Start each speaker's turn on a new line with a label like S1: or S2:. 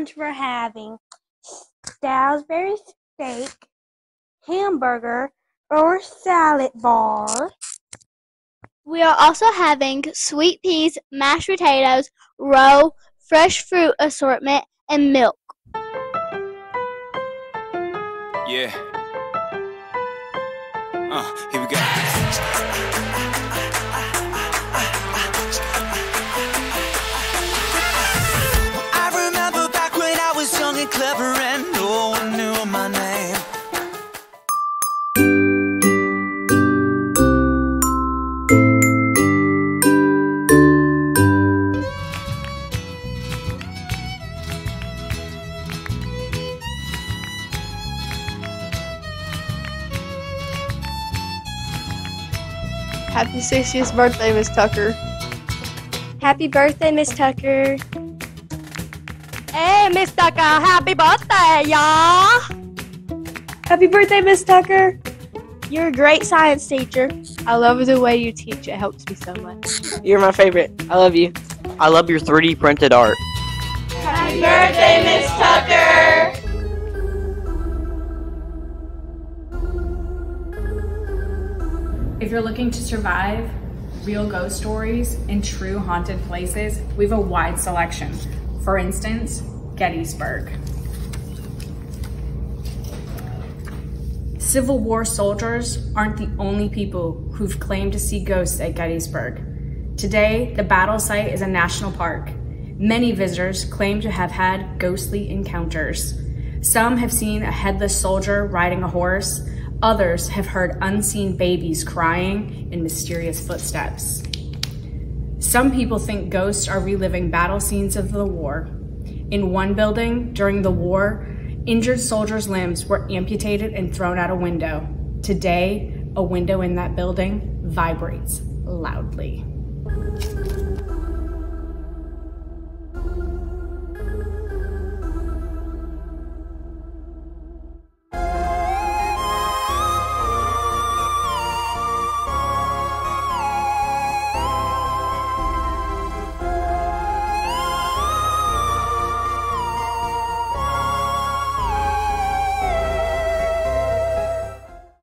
S1: lunch we're having Salisbury steak, hamburger, or salad bar.
S2: We are also having sweet peas, mashed potatoes, roe, fresh fruit assortment, and milk.
S3: Yeah. Uh, here we go. Clever and no one knew my name.
S4: Happy 60th birthday, Miss Tucker.
S1: Happy birthday, Miss Tucker.
S5: Hey, Miss Tucker, happy birthday, y'all!
S1: Happy birthday, Miss Tucker. You're a great science teacher.
S4: I love the way you teach. It helps me so much.
S6: You're my favorite. I love you.
S7: I love your 3D printed art.
S1: Happy birthday, Miss Tucker.
S8: If you're looking to survive real ghost stories in true haunted places, we have a wide selection. For instance, Gettysburg. Civil War soldiers aren't the only people who've claimed to see ghosts at Gettysburg. Today, the battle site is a national park. Many visitors claim to have had ghostly encounters. Some have seen a headless soldier riding a horse. Others have heard unseen babies crying and mysterious footsteps. Some people think ghosts are reliving battle scenes of the war. In one building, during the war, injured soldiers' limbs were amputated and thrown out a window. Today, a window in that building vibrates loudly.